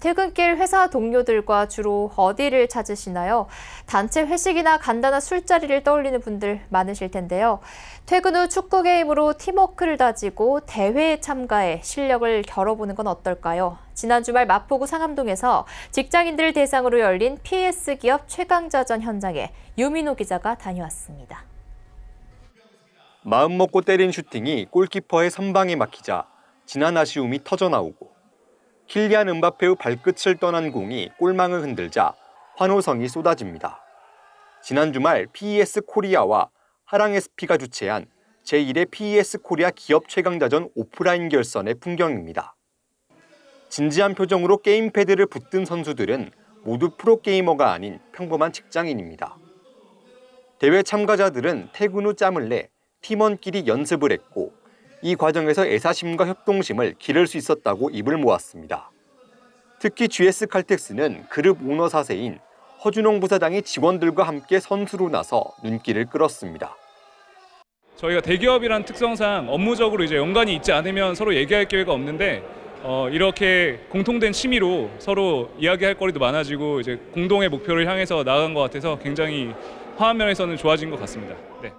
퇴근길 회사 동료들과 주로 어디를 찾으시나요? 단체 회식이나 간단한 술자리를 떠올리는 분들 많으실 텐데요. 퇴근 후 축구 게임으로 팀워크를 다지고 대회에 참가해 실력을 겨뤄보는 건 어떨까요? 지난 주말 마포구 상암동에서 직장인들 대상으로 열린 PS 기업 최강자전 현장에 유민호 기자가 다녀왔습니다. 마음 먹고 때린 슈팅이 골키퍼의 선방에 막히자 진한 아쉬움이 터져나오고 킬리안 음바페의 발끝을 떠난 공이 골망을 흔들자 환호성이 쏟아집니다. 지난 주말 PES 코리아와 하랑 SP가 주최한 제1회 PES 코리아 기업 최강자전 오프라인 결선의 풍경입니다. 진지한 표정으로 게임 패드를 붙든 선수들은 모두 프로게이머가 아닌 평범한 직장인입니다. 대회 참가자들은 퇴근 후 짬을 내 팀원끼리 연습을 했고 이 과정에서 애사심과 협동심을 기를 수 있었다고 입을 모았습니다. 특히 GS 칼텍스는 그룹 오너 4세인 허준홍 부사장이 직원들과 함께 선수로 나서 눈길을 끌었습니다. 저희가 대기업이란 특성상 업무적으로 이제 연관이 있지 않으면 서로 얘기할 기회가 없는데 어, 이렇게 공통된 취미로 서로 이야기할 거리도 많아지고 이제 공동의 목표를 향해서 나아간 것 같아서 굉장히 화합 면에서는 좋아진 것 같습니다. 네.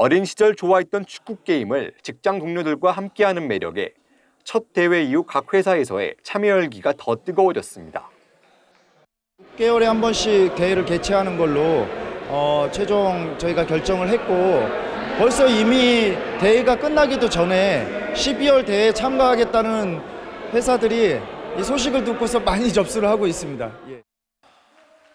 어린 시절 좋아했던 축구 게임을 직장 동료들과 함께하는 매력에 첫 대회 이후 각 회사에서의 참여 열기가 더 뜨거워졌습니다. 6개월에 한 번씩 대회를 개최하는 걸로 어, 최종 저희가 결정을 했고 벌써 이미 대회가 끝나기도 전에 12월 대회에 참가하겠다는 회사들이 이 소식을 듣고서 많이 접수를 하고 있습니다. 예.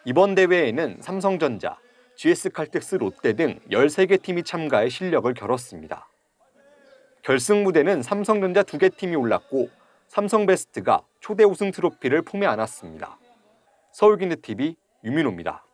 이번 대회에는 삼성전자, GS칼텍스 롯데 등 13개 팀이 참가해 실력을 겨뤘습니다. 결승 무대는 삼성전자 2개 팀이 올랐고 삼성베스트가 초대 우승 트로피를 품에 안았습니다. 서울기내TV 유민호입니다.